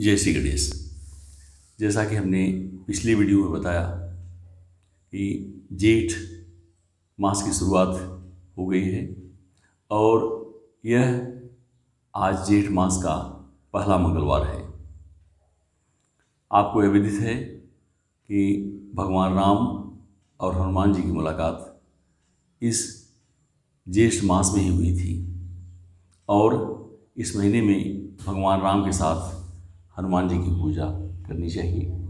जय श्री गणेश। जैसा कि हमने पिछले वीडियो में बताया कि जेठ मास की शुरुआत हो गई है और यह आज जेठ मास का पहला मंगलवार है। आपको यह विदित है कि भगवान राम और हनुमान जी की मुलाकात इस ज्येष्ठ मास में ही हुई थी और इस महीने में भगवान राम के साथ हनुमान जी की पूजा करनी चाहिए।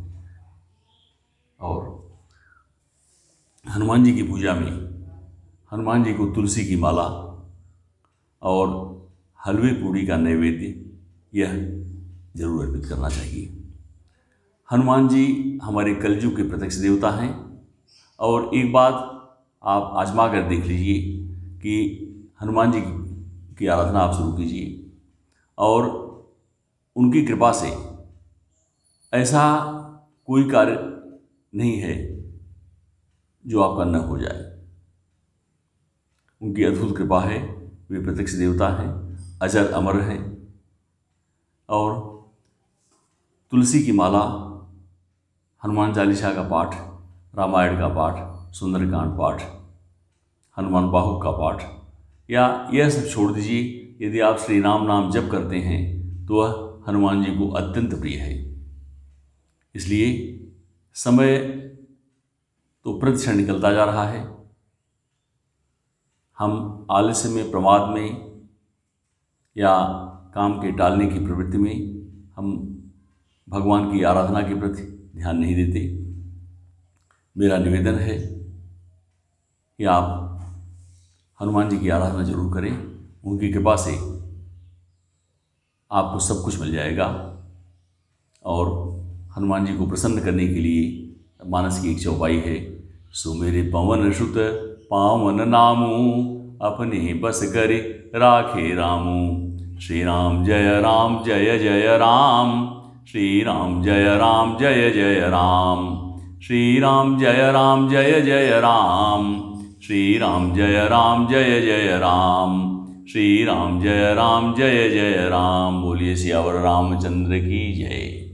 और हनुमान जी की पूजा में हनुमान जी को तुलसी की माला और हलवे पूड़ी का नैवेद्य यह ज़रूर अर्पित करना चाहिए। हनुमान जी हमारे कलयुग के प्रत्यक्ष देवता हैं और एक बात आप आजमा कर देख लीजिए कि हनुमान जी की आराधना आप शुरू कीजिए और उनकी कृपा से। ऐसा कोई कार्य नहीं है जो आपका न हो जाए। उनकी अद्भुत कृपा है, वे प्रत्यक्ष देवता हैं अजर अमर हैं और तुलसी की माला, हनुमान चालीसा का पाठ, रामायण का पाठ, सुंदरकांड पाठ, हनुमान बाहु का पाठ। या यह सब छोड़ दीजिए, यदि आप श्री राम नाम जप करते हैं तो वह हनुमान जी को अत्यंत प्रिय है। इसलिए समय तो प्रतिक्षण निकलता जा रहा है। हम आलस्य में, प्रमाद में या काम के टालने की प्रवृत्ति में हम भगवान की आराधना के प्रति ध्यान नहीं देते। मेरा निवेदन है कि आप हनुमान जी की आराधना ज़रूर करें। उनकी कृपा से आपको सब कुछ मिल जाएगा। और हनुमान जी को प्रसन्न करने के लिए मानस की एक चौपाई है। सो मेरे पवन सुत पावन नामू, अपने बस कर राखे रामू। श्री राम जय राम, जय जय राम। श्री राम जय राम, जय जय राम। श्री राम जय राम, जय जय राम। श्री राम जय राम, जय जय राम। श्री राम जय राम जय जय राम बोलिए सियावर रामचंद्र की जय।